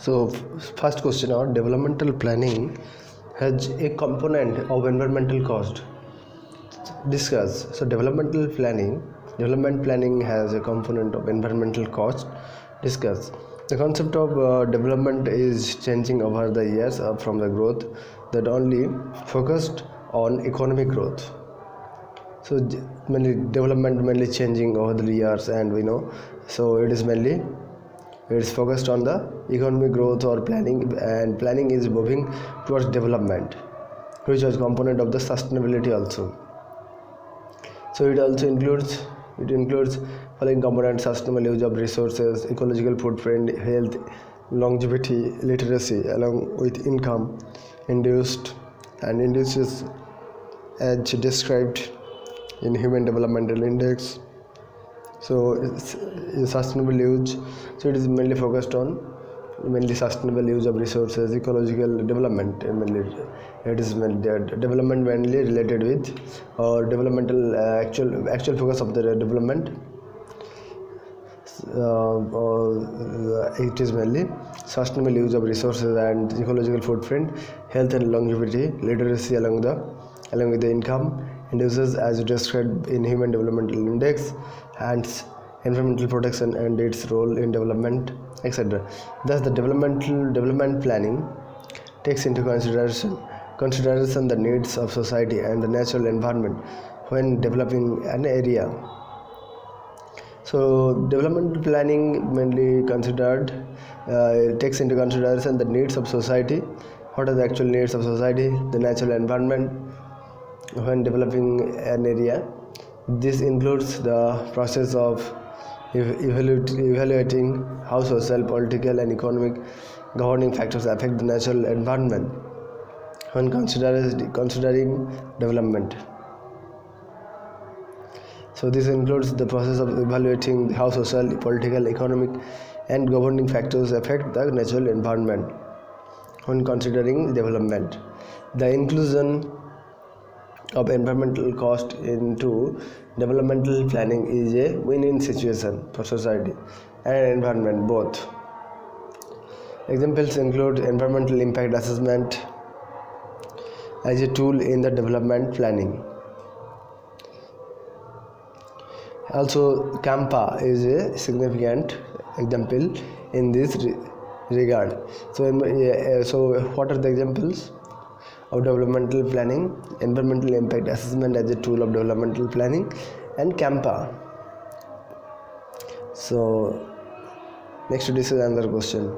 So first question on developmental planning has a component of environmental cost. Discuss. So developmental planning, development planning has a component of environmental cost. Discuss. The concept of uh, development is changing over the years uh, from the growth that only focused on economic growth. So mainly development mainly changing over the years, and we know so it is mainly it is focused on the economic growth or planning, and planning is moving towards development, which was component of the sustainability also. So it also includes it includes following components: sustainable use of resources, ecological footprint, health, longevity, literacy, along with income induced and induces as described in Human Developmental Index. So it's, sustainable use. So it is mainly focused on mainly sustainable use of resources, ecological development. Mainly, it is mainly development mainly related with or developmental uh, actual actual focus of the development. Uh, uh, it is mainly sustainable use of resources and ecological footprint, health and longevity, literacy along the along with the income induces as you described in Human Developmental Index, and environmental protection and its role in development, etc. Thus, the developmental development planning takes into consideration consideration the needs of society and the natural environment when developing an area. So, developmental planning mainly considered uh, takes into consideration the needs of society. What are the actual needs of society? The natural environment when developing an area. This includes the process of evaluating how social, political, and economic governing factors affect the natural environment when considering considering development. So this includes the process of evaluating how social, political, economic, and governing factors affect the natural environment when considering development. The inclusion of environmental cost into developmental planning is a win-win situation for society and environment both. Examples include environmental impact assessment as a tool in the development planning. Also, CAMPA is a significant example in this re- regard. So, uh, so what are the examples of developmental planning? Environmental impact assessment as a tool of developmental planning, and CAMPA. So, next to discuss another question.